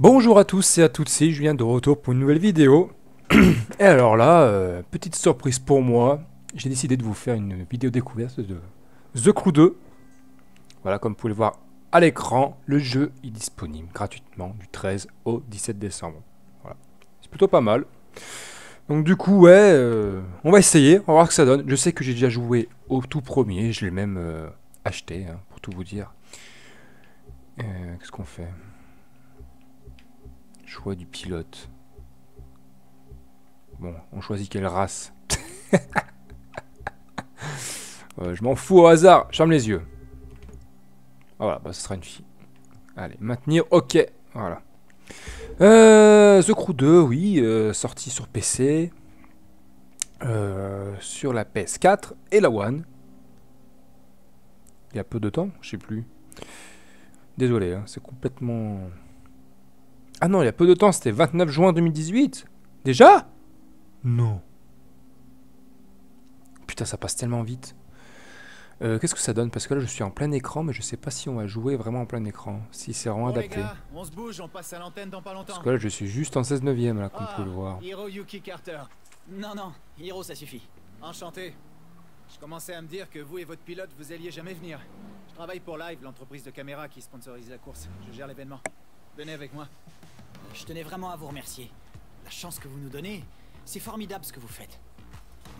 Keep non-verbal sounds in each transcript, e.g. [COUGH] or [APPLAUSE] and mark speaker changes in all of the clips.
Speaker 1: Bonjour à tous et à toutes, c'est Julien de retour pour une nouvelle vidéo. [CLEARS THROAT] Et alors là, euh, petite surprise pour moi, j'ai décidé de vous faire une vidéo découverte de The Crew 2. Voilà, comme vous pouvez le voir à l'écran, le jeu est disponible gratuitement du 13 au 17 décembre. Voilà, c'est plutôt pas mal. Donc du coup, ouais, euh, on va essayer, on va voir ce que ça donne. Je sais que j'ai déjà joué au tout premier, je l'ai même euh, acheté, hein, pour tout vous dire. Qu'est-ce qu'on fait? Choix du pilote. Bon, on choisit quelle race. [LAUGHS] je m'en fous au hasard. Ferme les yeux. Voilà, bah, ce sera une fille. Allez, maintenir, ok. Voilà. Euh, The Crew 2, oui, euh, sorti sur PC. Euh, sur la PS4 et la One. Il y a peu de temps, je sais plus. Désolé, hein, c'est complètement... Ah non, il y a peu de temps, c'était 29 juin 2018 Déjà? Non. Putain, ça passe tellement vite. Euh, Qu'est-ce que ça donne? Parce que là, je suis en plein écran, mais je sais pas si on va jouer vraiment en plein écran. Si c'est vraiment adapté.
Speaker 2: on se bouge, on passe à l'antenne dans pas longtemps.
Speaker 1: Parce que là, je suis juste en 16 neuvième, là, comme vous pouvez le voir.
Speaker 2: Hiro Yuki Carter. Non, non, Hiro, ça suffit. Enchanté. Je commençais à me dire que vous et votre pilote, vous alliez jamais venir. Je travaille pour Live, l'entreprise de caméra qui sponsorise la course. Je gère l'événement. Venez avec moi.
Speaker 3: Je tenais vraiment à vous remercier. La chance que vous nous donnez, c'est formidable ce que vous faites.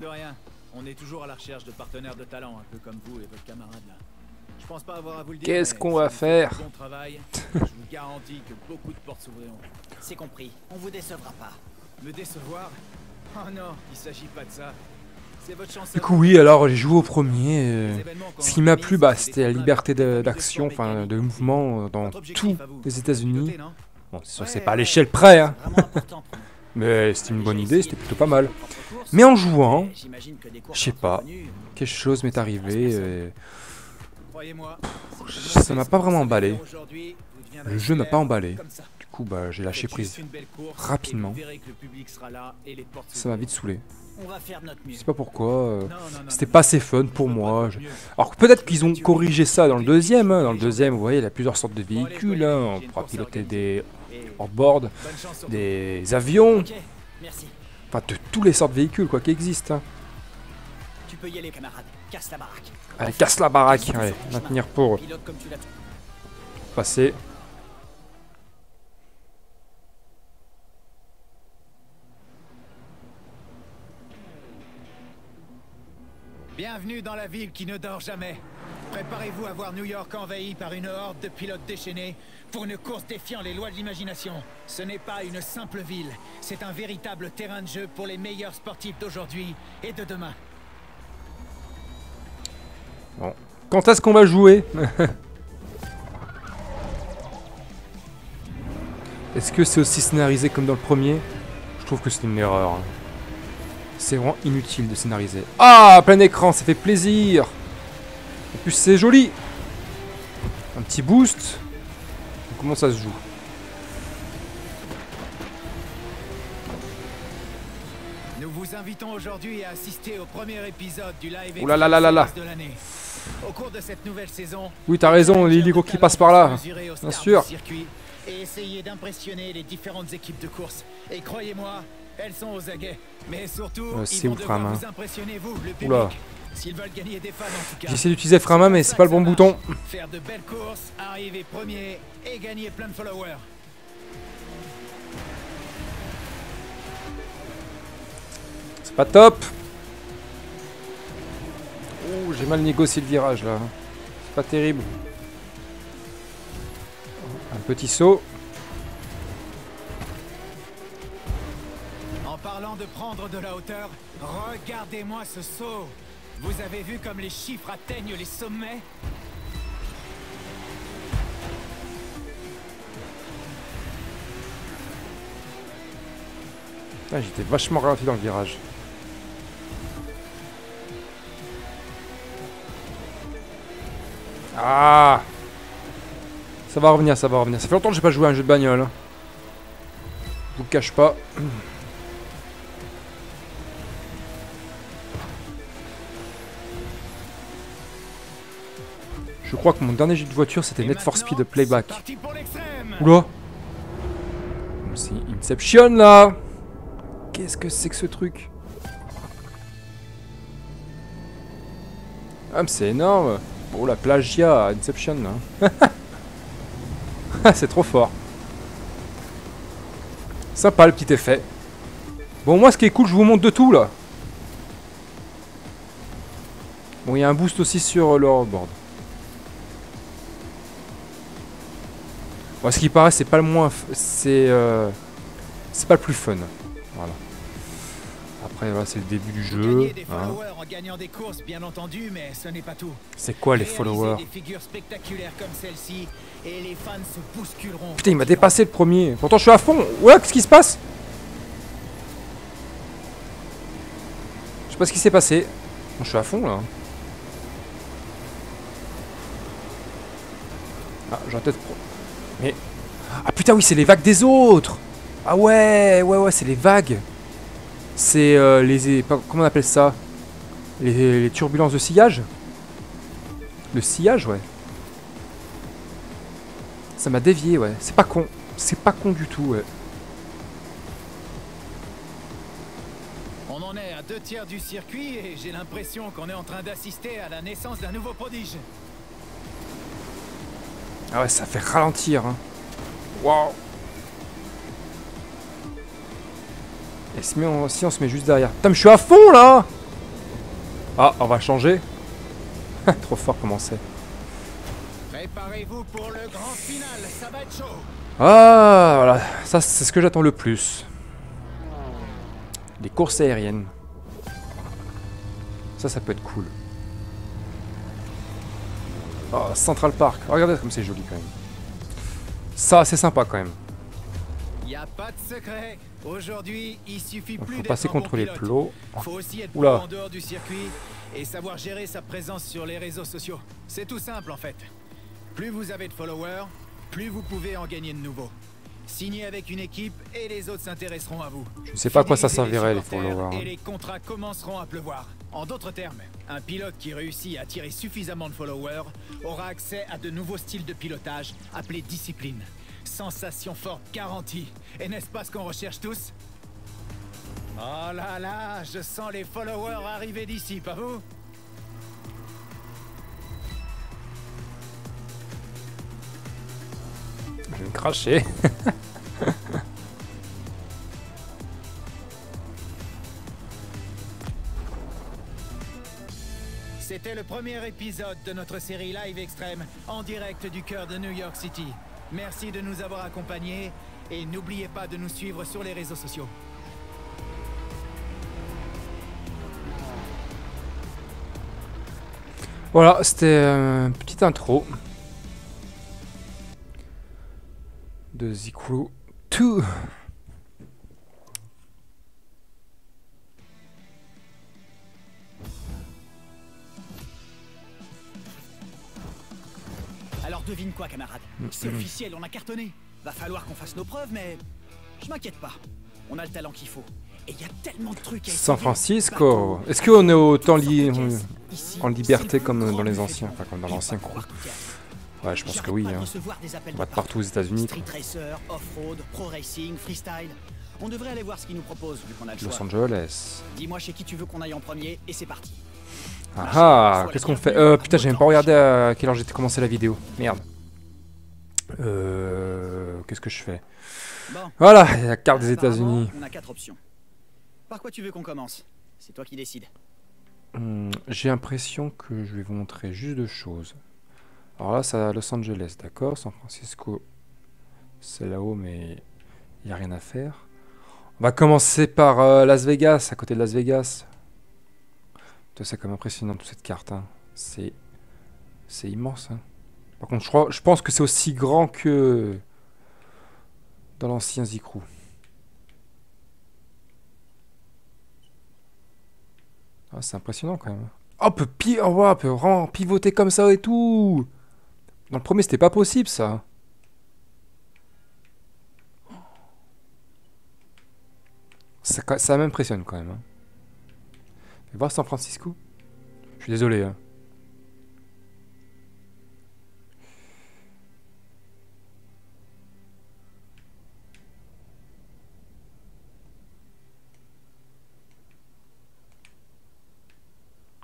Speaker 2: De rien. On est toujours à la recherche de partenaires de talent, un peu comme vous et votre camarade là. Je pense pas avoir à vous le dire.
Speaker 1: Qu'est-ce qu'on va faire
Speaker 2: Bon travail. [LAUGHS] je vous garantis que beaucoup de portes s'ouvriront.
Speaker 3: C'est compris, on vous décevra pas.
Speaker 2: Me décevoir? Oh non, il s'agit pas de ça. C'est votre chance.
Speaker 1: Du coup, oui, alors j'ai joué au premier. euh, Ce qui m'a plu, bah, c'était la liberté d'action, enfin de mouvement euh, dans tous les États-Unis. Bon, c'est sûr, c'est pas à l'échelle près, hein. [LAUGHS] Mais c'était une bonne idée, c'était plutôt pas mal. Mais en jouant, je sais pas. quelque chose m'est arrivé.
Speaker 2: Croyez-moi.
Speaker 1: ça m'a pas vraiment emballé. Le jeu m'a pas emballé. Du coup, bah, j'ai lâché prise. rapidement.
Speaker 2: et et
Speaker 1: Ça m'a vite saoulé. Je sais pas pourquoi. euh, C'était pas assez fun pour moi. je-. Alors peut-être qu'ils ont corrigé ça dans le deuxième. hein. Dans le deuxième, vous voyez, il y a plusieurs sortes de véhicules. hein. On pourra piloter des
Speaker 2: Chance sur
Speaker 1: des avions, enfin de tous les sortes de véhicules quoi qui existent. hein.
Speaker 3: Tu peux y aller, camarade. Casse la baraque.
Speaker 1: Allez, casse la baraque. Allez, maintenir pour passer.
Speaker 2: Bienvenue dans la ville qui ne dort jamais. Préparez-vous à voir New York envahi par une horde de pilotes déchaînés pour une course défiant les lois de l'imagination. Ce n'est pas une simple ville, c'est un véritable terrain de jeu pour les meilleurs sportifs d'aujourd'hui et de demain.
Speaker 1: Bon. Quand est-ce qu'on va jouer [LAUGHS] Est-ce que c'est aussi scénarisé comme dans le premier? Je trouve que c'est une erreur. hein. C'est vraiment inutile de scénariser. Ah, plein écran, ça fait plaisir. En plus, c'est joli. Un petit boost. Comment ça se joue
Speaker 2: Nous vous invitons aujourd'hui à assister au premier épisode du live
Speaker 1: Ouh là là là là là.
Speaker 2: De l'année. Au cours de cette nouvelle saison,
Speaker 1: Oui, t'as raison, l'hélico qui passe par là. Bien sûr.
Speaker 2: Et essayez d'impressionner les différentes équipes de course. Et croyez-moi, elles sont aux aguets. Mais surtout,
Speaker 1: Euh,
Speaker 2: ils
Speaker 1: c'est
Speaker 2: vont devoir
Speaker 1: Frama
Speaker 2: vous impressionner, vous, le public.
Speaker 1: Oula.
Speaker 2: S'ils veulent gagner des fans, en tout cas.
Speaker 1: J'essaie d'utiliser Frama, mais c'est pas le bon bouton.
Speaker 2: Faire de belles courses, arriver premier et gagner plein de followers.
Speaker 1: C'est pas top. J'ai mal négocié le virage là. C'est pas terrible. Un petit saut.
Speaker 2: En parlant de prendre de la hauteur, regardez-moi ce saut. Vous avez vu comme les chiffres atteignent les sommets?
Speaker 1: Ah, J'étais vachement ralenti dans le virage. Ah Ça va revenir, ça va revenir. Ça fait longtemps que j'ai pas joué à un jeu de bagnole. hein. Je vous cache pas. [CLEARS THROAT] crois que mon dernier jeu de voiture c'était
Speaker 2: Et
Speaker 1: Net for Speed Playback. Oula. C'est Inception là. Qu'est-ce que c'est que ce truc? Ah mais c'est énorme. Oh la plagia à Inception là [LAUGHS] Ah, C'est trop fort. Sympa le petit effet. Bon moi ce qui est cool je vous montre de tout là. Bon il y a un boost aussi sur le board Bon, ce qui paraît, c'est pas le moins. C'est. euh, c'est pas le plus fun. Voilà. Après, voilà, c'est le début du jeu. Hein.
Speaker 2: ce.
Speaker 1: C'est quoi les followers
Speaker 2: et les fans se.
Speaker 1: Putain, il m'a dépassé le premier. Pourtant, je suis à fond. Ouais, qu'est-ce qui se passe? Je sais pas ce qui s'est passé. Bon, je suis à fond là. Ah, j'aurais peut-être. Mais. Ah putain, oui, c'est les vagues des autres Ah ouais, ouais, ouais, c'est les vagues. C'est euh, les. Comment on appelle ça? Les, les turbulences de sillage? Le sillage, ouais. Ça m'a dévié, ouais. C'est pas con. C'est pas con du tout, ouais.
Speaker 2: On en est à deux tiers du circuit et j'ai l'impression qu'on est en train d'assister à la naissance d'un nouveau prodige.
Speaker 1: Ah ouais, ça fait ralentir, hein. Waouh Et si on, si on se met juste derrière. Putain, mais je suis à fond, là Ah, on va changer. [LAUGHS] Trop fort, comment c'est.
Speaker 2: Préparez-vous pour le grand final, ça va être chaud.
Speaker 1: Ah, voilà. Ça, c'est ce que j'attends le plus. Les courses aériennes. Ça, ça peut être cool. Oh, Central Park. Regardez comme c'est joli, quand même. Ça, c'est sympa, quand même.
Speaker 2: Y a pas de secret. Aujourd'hui, il suffit plus
Speaker 1: faut passer
Speaker 2: bon
Speaker 1: contre les plots.
Speaker 2: Faut aussi être
Speaker 1: Oula.
Speaker 2: en dehors du circuit et savoir gérer sa présence sur les réseaux sociaux. C'est tout simple en fait. Plus vous avez de followers, plus vous pouvez en gagner de nouveaux. Signez avec une équipe et les autres s'intéresseront à vous.
Speaker 1: Je sais pas à quoi ça servirait, les followers. hein.
Speaker 2: Et les contrats commenceront à pleuvoir. En d'autres termes, un pilote qui réussit à attirer suffisamment de followers aura accès à de nouveaux styles de pilotage appelés discipline. Sensation forte garantie. Et n'est-ce pas ce qu'on recherche tous? Oh là là, je sens les followers arriver d'ici, pas vous?
Speaker 1: Je cracher. [LAUGHS]
Speaker 2: C'était le premier épisode de notre série Live Extrême en direct du cœur de New York City. Merci de nous avoir accompagnés et n'oubliez pas de nous suivre sur les réseaux sociaux.
Speaker 1: Voilà, c'était une petite intro de Crew 2.
Speaker 3: Devine quoi, camarade
Speaker 1: Mm,
Speaker 3: C'est officiel, on a cartonné. Va falloir qu'on fasse nos preuves, mais je m'inquiète pas. On a le talent qu'il faut. Et il y a tellement de trucs à
Speaker 1: San. Francisco.
Speaker 3: Bateau,
Speaker 1: Est-ce qu'on est autant li- en liberté comme dans les anciens, enfin comme dans l'ancien
Speaker 3: a-
Speaker 1: Ouais, je pense que oui. Hein.
Speaker 3: recevoir des appels
Speaker 1: On va
Speaker 3: de
Speaker 1: partout aux États-Unis.
Speaker 3: Street racer, off-road, pro racing, freestyle. On devrait aller voir ce qu'ils nous proposent vu qu'on a le
Speaker 1: Los. Angeles.
Speaker 3: Dis-moi chez qui tu veux qu'on aille en premier et c'est parti.
Speaker 1: Ah ah, qu'est-ce qu'on fait? Euh, putain, j'ai même pas regardé à quelle heure j'ai commencé la vidéo. Merde. Euh, qu'est-ce que je fais? Voilà, la carte des États-Unis.
Speaker 3: On a quatre options. Par quoi tu veux qu'on commence? C'est toi qui décides.
Speaker 1: Hmm, j'ai l'impression que je vais vous montrer juste deux choses. Alors là, c'est à Los Angeles, d'accord? San Francisco, c'est là-haut, mais il n'y a rien à faire. On va commencer par euh, Las Vegas, à côté de Las Vegas. C'est quand même impressionnant toute cette carte. hein. C'est c'est immense. hein. Par contre, je, crois, je pense que c'est aussi grand que dans l'ancien Zicrou. Ah, c'est impressionnant quand même. Oh, on peut, oh, on peut vraiment pivoter comme ça et tout. Dans le premier, c'était pas possible ça. Ça, ça m'impressionne quand même. Hein. Voir San Francisco. Je suis désolé. Hein.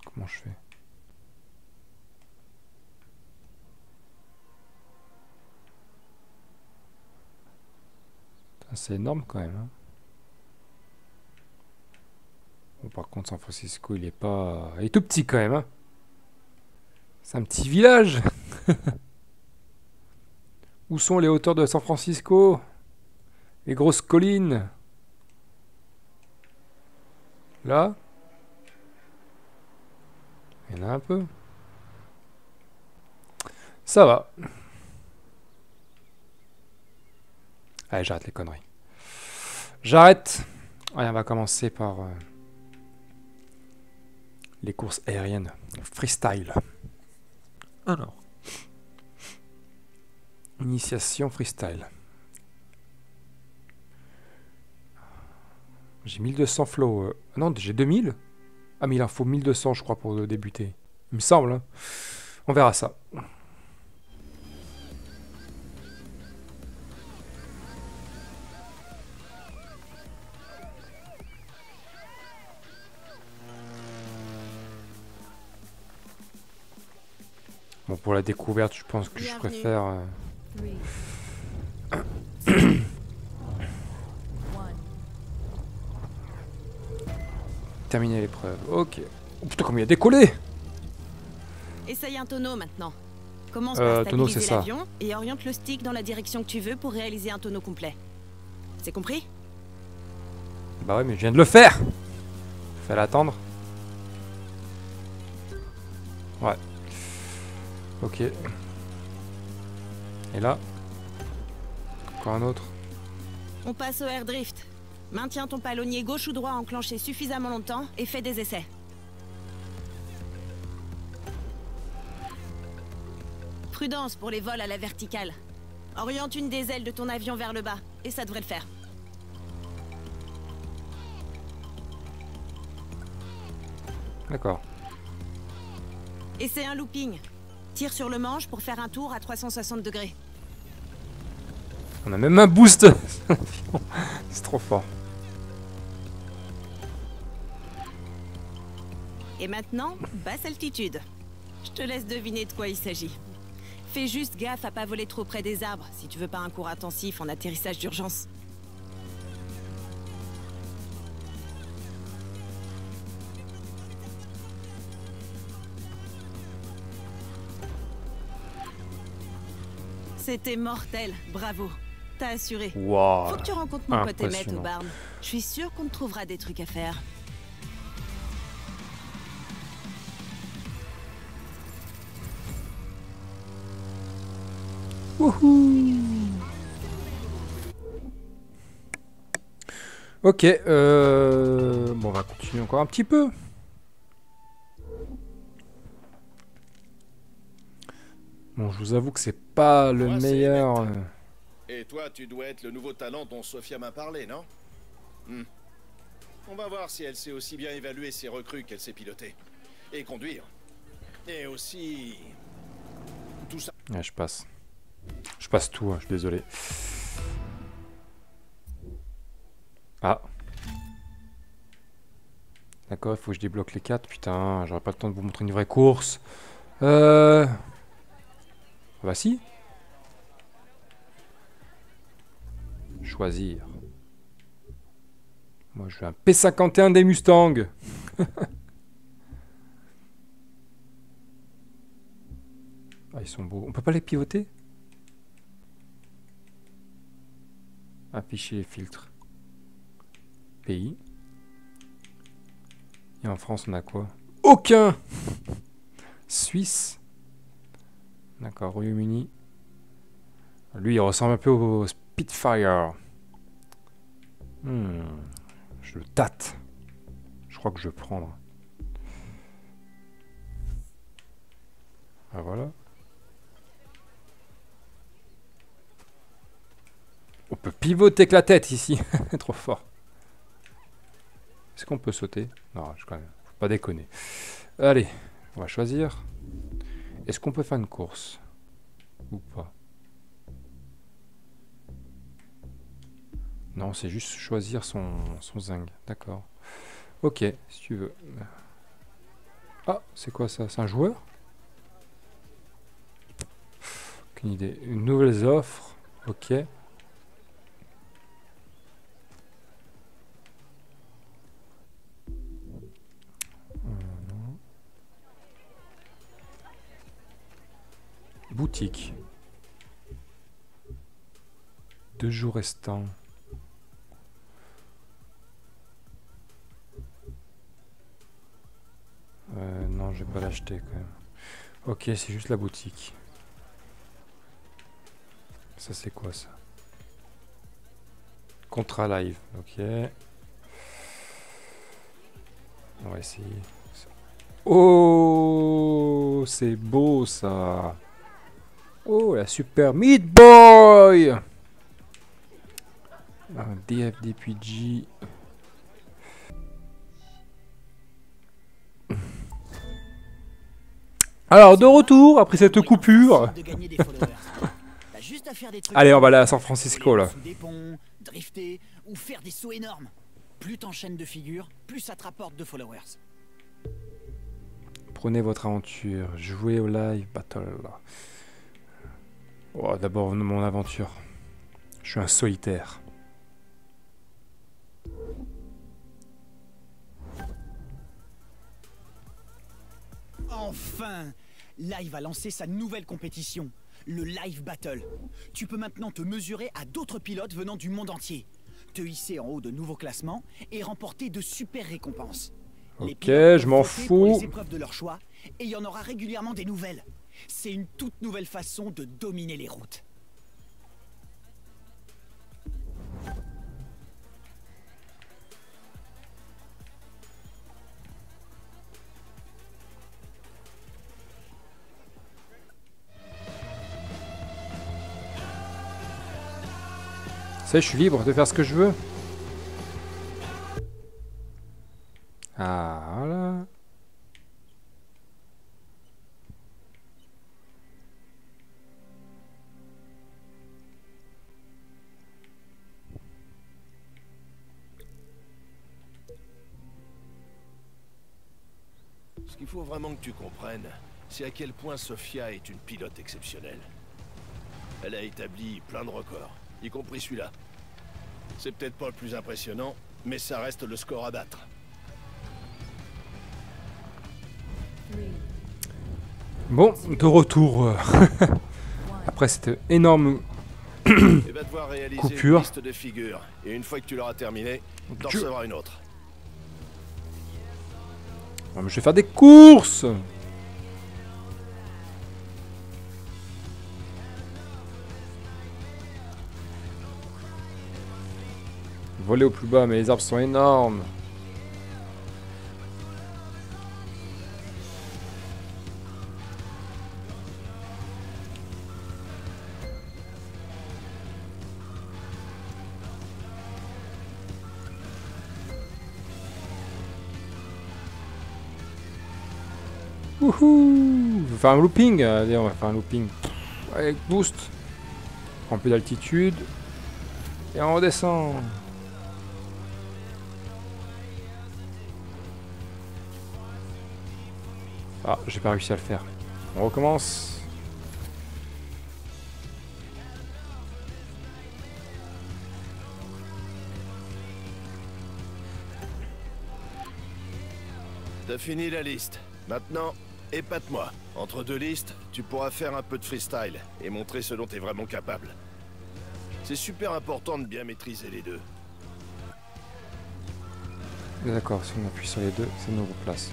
Speaker 1: Comment je fais? C'est énorme quand même. Hein. Par contre, San Francisco, il est pas... Il est tout petit quand même. Hein. C'est un petit village. [LAUGHS] Où sont les hauteurs de San Francisco? Les grosses collines Là Il y en a un peu. Ça va. Allez, j'arrête les conneries. J'arrête. On va commencer par euh, les courses aériennes. Freestyle. Alors. Initiation freestyle. J'ai 1200 flow. Euh, non, j'ai 2000 Ah, mais il en faut 1200, je crois, pour débuter. Il me semble. Hein. On verra ça. Bon, pour la découverte, je pense que je préfère... Euh, [COUGHS] Terminer l'épreuve. Ok. Oh putain, comme il a décollé
Speaker 4: Essaye un tonneau maintenant. Commence
Speaker 1: Euh,
Speaker 4: par
Speaker 1: tonneau,
Speaker 4: stabiliser l'avion et oriente le stick dans la direction que tu veux pour réaliser un tonneau complet. C'est compris?
Speaker 1: Bah ouais, mais je viens de le faire Fallait attendre. Ouais. Ok. Et là Encore un autre.
Speaker 4: On passe au air drift. Maintiens ton palonnier gauche ou droit enclenché suffisamment longtemps et fais des essais. Prudence pour les vols à la verticale. Oriente une des ailes de ton avion vers le bas et ça devrait le faire.
Speaker 1: D'accord.
Speaker 4: Et c'est un looping. Tire sur le manche pour faire un tour à 360 degrés.
Speaker 1: On a même un boost [LAUGHS] C'est trop fort.
Speaker 4: Et maintenant, basse altitude. Je te laisse deviner de quoi il s'agit. Fais juste gaffe à pas voler trop près des arbres si tu veux pas un cours intensif en atterrissage d'urgence. C'était mortel, bravo. T'as assuré. Faut que tu rencontres mon pote Emmett au barn. Je suis sûr qu'on te trouvera des trucs à faire.
Speaker 1: Ok, euh... Bon, on va continuer encore un petit peu. Je vous avoue que c'est pas le
Speaker 5: Moi,
Speaker 1: meilleur... Euh,
Speaker 5: Et toi, tu dois être le nouveau talent dont Sophia m'a parlé, non? Hmm. On va voir si elle sait aussi bien évaluer ses recrues qu'elle sait piloter. Et conduire. Et aussi... Tout ça.
Speaker 1: Ouais, je passe. Je passe tout, hein, je suis désolé. Ah. D'accord, il faut que je débloque les 4. Putain, j'aurais pas le temps de vous montrer une vraie course. Euh... Ah Bah si. Choisir. Moi, je veux un P51 des Mustangs. [LAUGHS] Ah, ils sont beaux. On peut pas les pivoter? Afficher les filtres. Pays. Et en France, on a quoi? Aucun [LAUGHS] Suisse. D'accord, Royaume-Uni. Lui, il ressemble un peu au Spitfire. Hmm, Je le tâte. Je crois que je vais prendre. Ah voilà. On peut pivoter avec la tête ici. [LAUGHS] Trop fort. Est-ce qu'on peut sauter? Non, je quand même. Faut pas déconner. Allez, on va choisir. Est-ce qu'on peut faire une course Ou pas? Non, c'est juste choisir son, son zing. D'accord. Ok, si tu veux. Ah, c'est quoi ça? C'est un joueur? Aucune idée. Une nouvelle offre. Ok. Boutique. Deux jours restants. Euh, non, je vais pas l'acheter quand même. Ok, c'est juste la boutique. Ça, c'est quoi ça? Contrat live, ok. On va essayer. Oh, c'est beau ça. Oh, la super Meat Boy Un DFDPG. Alors, de retour après cette coupure. [LAUGHS]
Speaker 3: Trucs
Speaker 1: Allez, on va aller à San Francisco là.
Speaker 3: Sous des ponts, drifter ou faire des sauts énormes. Plus t'enchaînes de figures, plus ça te rapporte de followers.
Speaker 1: Prenez votre aventure, jouez au live battle. Oh, D'abord mon aventure. Je suis un solitaire.
Speaker 3: Enfin Live va lancer sa nouvelle compétition, le Live Battle. Tu peux maintenant te mesurer à d'autres pilotes venant du monde entier, te hisser en haut de nouveaux classements et remporter de super récompenses. Les
Speaker 1: Ok,
Speaker 3: pilotes
Speaker 1: je m'en
Speaker 3: voter pour
Speaker 1: fous.
Speaker 3: les épreuves de leur choix et il y en aura régulièrement des nouvelles. C'est une toute nouvelle façon de dominer les routes.
Speaker 1: Ça, je suis libre de faire ce que je veux.
Speaker 5: Tu comprennes, c'est à quel point Sophia est une pilote exceptionnelle. Elle a établi plein de records, y compris celui-là. C'est peut-être pas le plus impressionnant, mais ça reste le score à battre.
Speaker 1: Bon, de retour. euh, [LAUGHS] Après cette énorme... [COUGHS] Coupure.
Speaker 5: une liste de figures. Et une fois que tu l'auras terminée, t'en une autre.
Speaker 1: Ah, je vais faire des courses Voler au plus bas, mais les arbres sont énormes. Wouhou On va faire un looping Allez, on va faire un looping. Avec boost. On prend peu d'altitude. Et on redescend. Ah, j'ai pas réussi à le faire. On recommence.
Speaker 5: T'as fini la liste. Maintenant, épate-moi. Entre deux listes, tu pourras faire un peu de freestyle et montrer ce dont t'es vraiment capable. C'est super important de bien maîtriser les deux.
Speaker 1: D'accord, si on appuie sur les deux, ça nous replace.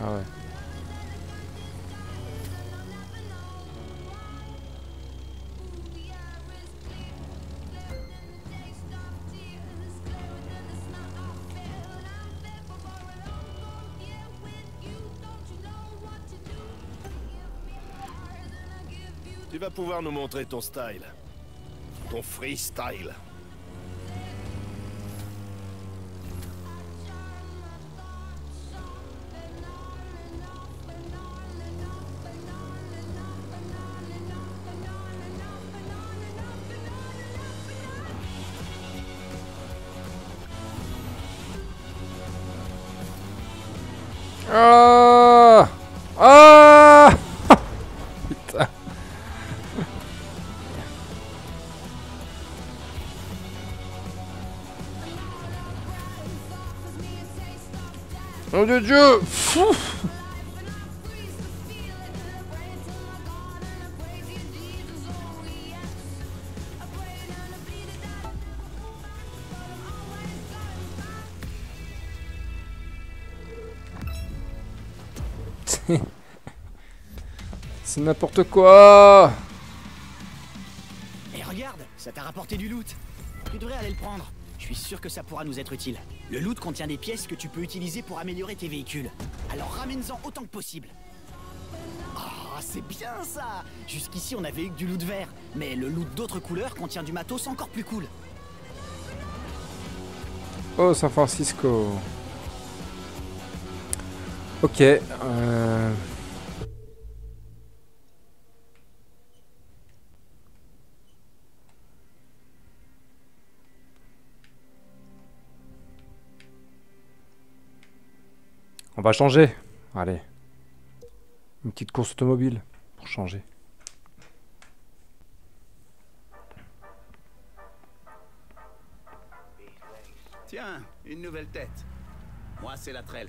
Speaker 1: Ah ouais.
Speaker 5: Tu vas pouvoir nous montrer ton style. Ton freestyle.
Speaker 1: Ah. Ah. Putain. Oh de Dieu. Fou C'est n'importe quoi
Speaker 3: Et regarde, ça t'a rapporté du loot. Tu devrais aller le prendre. Je suis sûr que ça pourra nous être utile. Le loot contient des pièces que tu peux utiliser pour améliorer tes véhicules. Alors ramène-en autant que possible. Ah, c'est bien ça Jusqu'ici, on avait eu que du loot vert. Mais le loot d'autres couleurs contient du matos encore plus cool.
Speaker 1: Oh, San Francisco. Ok. euh, va changer. Allez. Une petite course automobile pour changer.
Speaker 6: Tiens, une nouvelle tête. Moi, c'est la Trelle.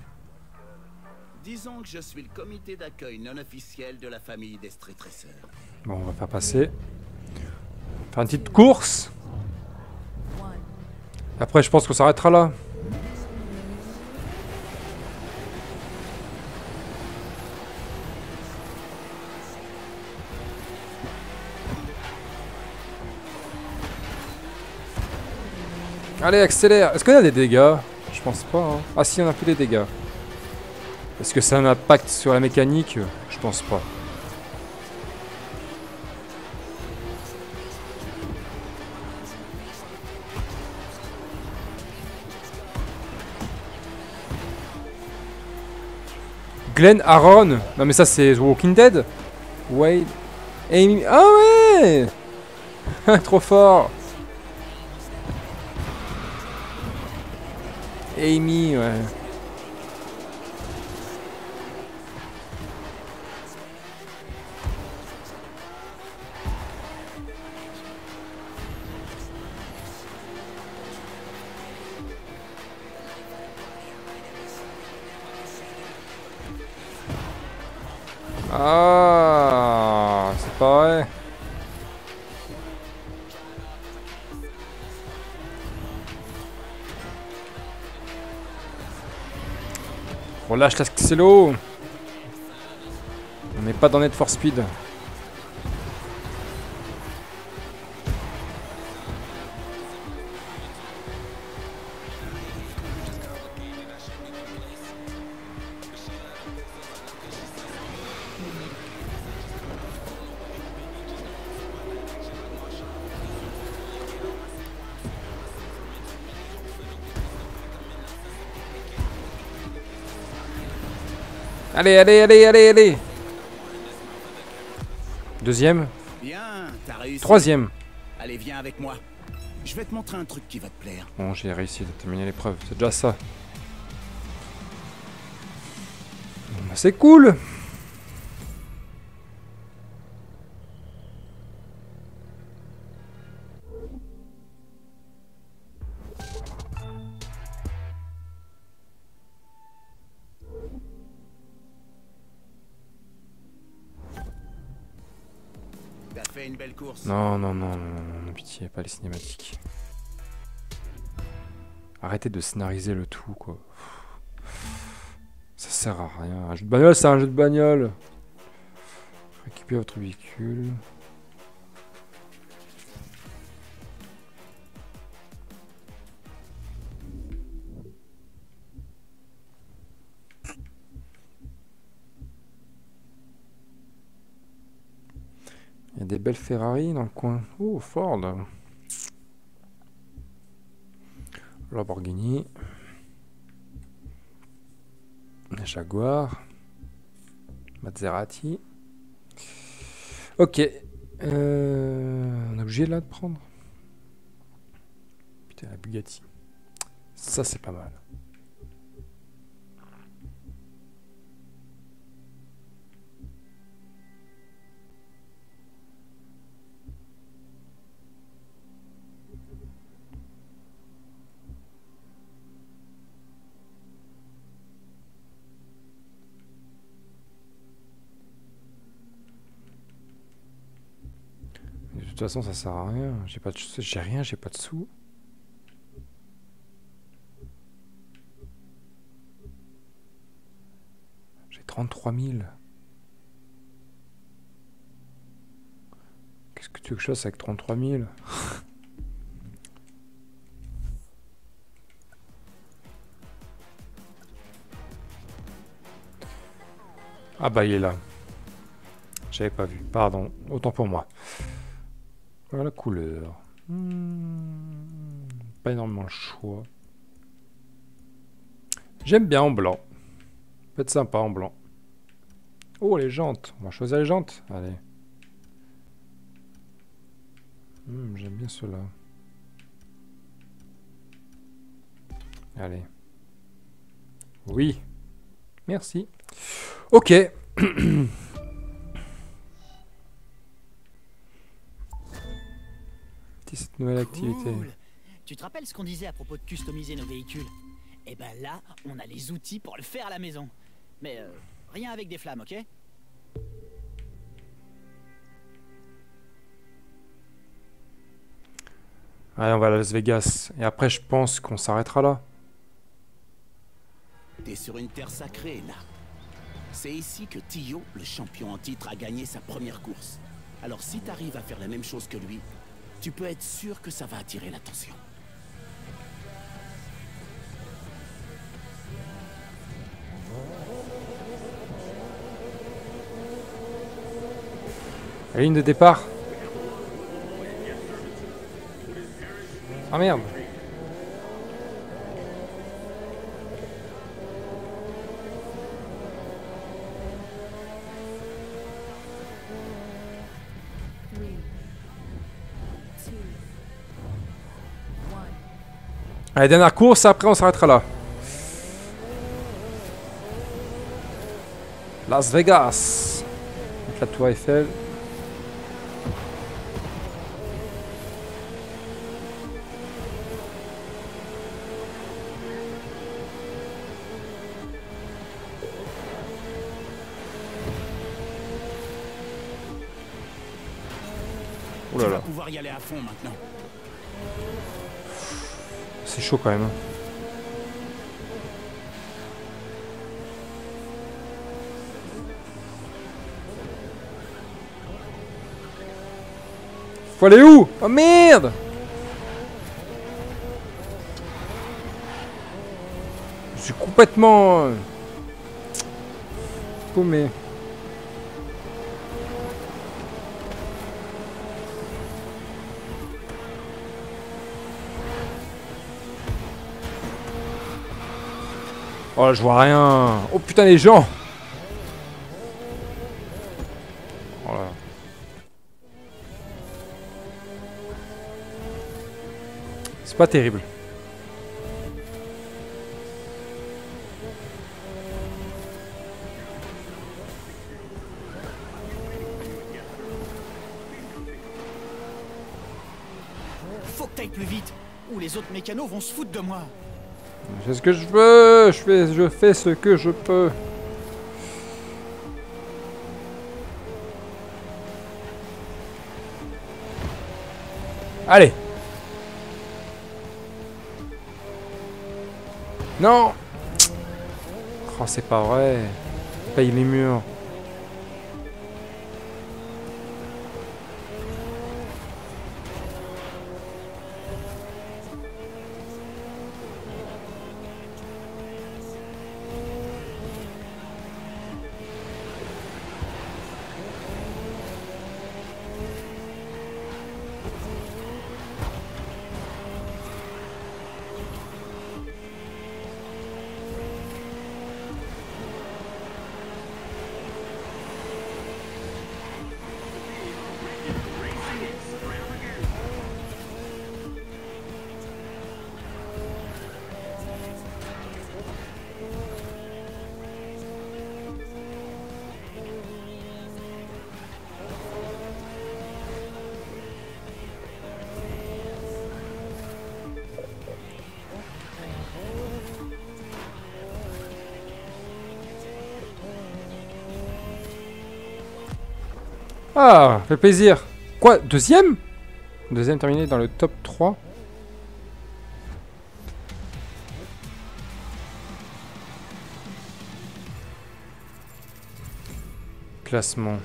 Speaker 6: Disons que je suis le comité d'accueil non officiel de la famille des street racers.
Speaker 1: Bon, on va faire passer. Faire une petite course. Après, je pense qu'on s'arrêtera là. Allez, accélère. Est-ce qu'on a des dégâts Je pense pas. hein. Ah si, on a plus des dégâts. Est-ce que ça a un impact sur la mécanique? Je pense pas. Glenn Aaron? Non mais ça c'est Walking Dead? Wade Amy Ah ouais [LAUGHS] Trop fort Amy ouais Ah, c'est pas vrai. Relâche l'accélo. On n'est pas dans Net for Speed. Allez, allez, allez, allez, allez. Deuxième.
Speaker 6: Bien, t'as réussi.
Speaker 1: Troisième.
Speaker 6: Allez, viens avec moi. Je vais te montrer un truc qui va te plaire.
Speaker 1: Bon, j'ai réussi de terminer l'épreuve. C'est déjà ça. Bon, bah, c'est cool.
Speaker 6: Course.
Speaker 1: Non, non, non, non, non, non, pitié, pas les cinématiques. Arrêtez de scénariser le tout, quoi. Ça sert à rien. Un jeu de bagnole, c'est un jeu de bagnole. Récupérez votre véhicule. Belles Ferrari dans le coin. Oh, Ford. Lamborghini. Jaguar. Maserati. Ok. Euh, on est obligé là de prendre. Putain, la Bugatti. Ça, c'est pas mal. Toute façon, ça sert à rien. J'ai pas de, j'ai rien, j'ai pas de sous. J'ai 33 000. Qu'est-ce que tu veux que je fasse avec 33 000 Ah bah il est là. J'avais pas vu. Pardon. Autant pour moi. Voilà la couleur. Hmm, pas énormément le choix. J'aime bien en blanc. Peut être sympa en blanc. Oh, les jantes. On va choisir les jantes. Allez. Hmm, J'aime bien cela. Allez. Oui. Merci. Ok. [CLEARS THROAT] cette nouvelle activité.
Speaker 3: Tu te rappelles ce qu'on disait à propos de customiser nos véhicules? Eh ben là, on a les outils pour le faire à la maison. Mais euh, rien avec des flammes, ok?
Speaker 1: Allez, on va à Las Vegas. Et après, je pense qu'on s'arrêtera là.
Speaker 6: T'es sur une terre sacrée, Nap. C'est ici que Tio, le champion en titre, a gagné sa première course. Alors si t'arrives à faire la même chose que lui, tu peux être sûr que ça va attirer l'attention.
Speaker 1: La ligne de départ. Ah merde. Allez, dernière course, après on s'arrêtera là. Las Vegas. Donc la tour Eiffel. Oh là
Speaker 6: vas
Speaker 1: là,
Speaker 6: pouvoir y aller à fond maintenant.
Speaker 1: Chaud quand même. Faut aller où? Oh merde Je suis complètement... euh, paumé. Oh je vois rien. Oh putain les gens. Oh. C'est pas terrible.
Speaker 3: Faut que t'ailles plus vite, ou les autres mécanos vont se foutre de moi.
Speaker 1: Je fais ce que je veux. Je fais, je fais ce que je peux. Allez. Non. Oh, c'est pas vrai. Paye les murs. Ah, fait plaisir. Quoi Deuxième? Deuxième terminé dans le top 3 Classement.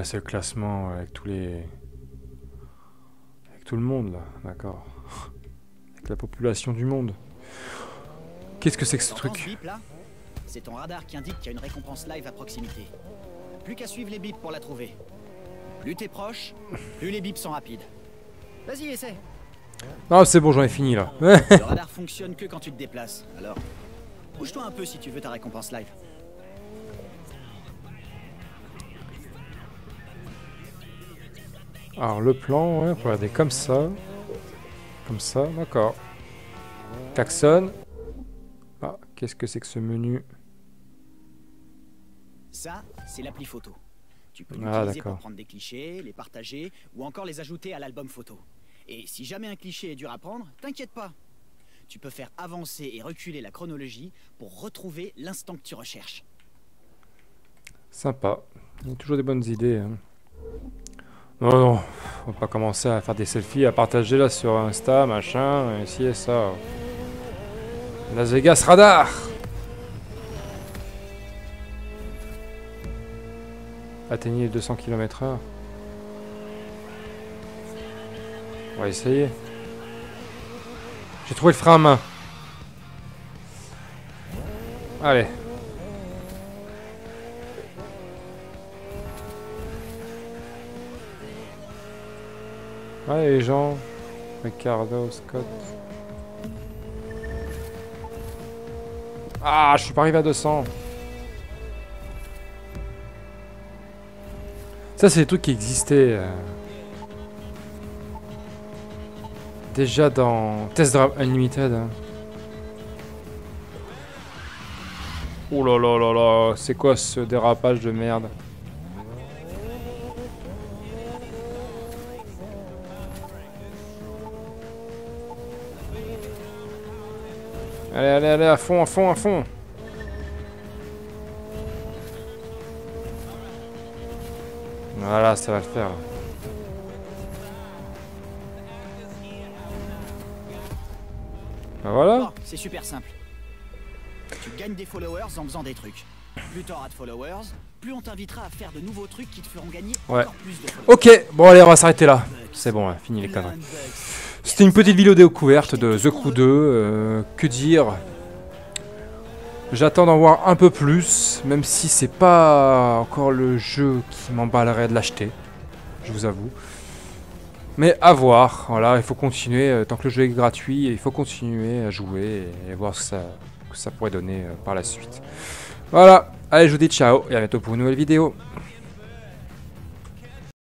Speaker 1: Là, c'est le classement avec tous les. Avec tout le monde, là. D'accord. Avec la population du monde. Qu'est-ce que c'est que ce truc
Speaker 3: C'est ton radar qui indique qu'il y a une récompense live à proximité. Plus qu'à suivre les bips pour la trouver. Plus t'es proche, plus les bips sont rapides. Vas-y, essaie.
Speaker 1: Ah, c'est bon, j'en ai fini là.
Speaker 3: Le radar fonctionne que quand tu te déplaces. Alors, bouge-toi un peu si tu veux ta récompense live.
Speaker 1: Alors, le plan, ouais, regarder comme ça. Comme ça, d'accord. Klaxon. Ah, qu'est-ce que c'est que ce menu
Speaker 3: Ça, c'est l'appli photo. Tu peux
Speaker 1: Ah,
Speaker 3: l'utiliser pour prendre des clichés, les partager ou encore les ajouter à l'album photo. Et si jamais un cliché est dur à prendre, t'inquiète pas. Tu peux faire avancer et reculer la chronologie pour retrouver l'instant que tu recherches.
Speaker 1: Sympa. Il y a toujours des bonnes idées. hein. Non, non, on va pas commencer à faire des selfies, à partager là sur Insta, machin, et ci et ça. Las Vegas Radar Atteignez les 200 km/h. On va essayer. J'ai trouvé le frein à main. Allez. Les gens. Ricardo, Scott. Ah, je suis pas arrivé à 200. Ça, c'est des trucs qui existaient. euh, Déjà dans Test Drive Unlimited. hein. Oh là là là là, c'est quoi ce dérapage de merde? Allez, allez, allez, à fond, à fond, à fond Voilà, ça va le faire. Ben voilà
Speaker 3: c'est super simple. Tu gagnes des followers en faisant des trucs. Plus t'auras de followers, plus on t'invitera à faire de nouveaux trucs qui te feront gagner
Speaker 1: Ouais.
Speaker 3: encore plus de followers.
Speaker 1: Ok, bon allez, on va s'arrêter là. C'est bon, ouais, fini les
Speaker 3: bugs.
Speaker 1: C'était une petite vidéo découverte de The Crew 2. euh, que dire? J'attends d'en voir un peu plus, même si c'est pas encore le jeu qui m'emballerait de l'acheter, je vous avoue. Mais à voir, voilà, il faut continuer, euh, tant que le jeu est gratuit, il faut continuer à jouer et, voir ce que ça, que ça pourrait donner euh, par la suite. Voilà, allez je vous dis ciao et à bientôt pour une nouvelle vidéo.